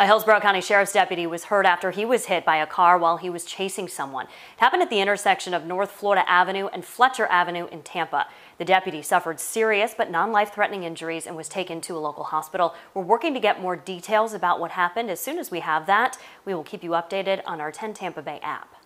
A Hillsborough County Sheriff's deputy was hurt after he was hit by a car while he was chasing someone. It happened at the intersection of North Florida Avenue and Fletcher Avenue in Tampa. The deputy suffered serious but non-life-threatening injuries and was taken to a local hospital. We're working to get more details about what happened. As soon as we have that, we will keep you updated on our 10 Tampa Bay app.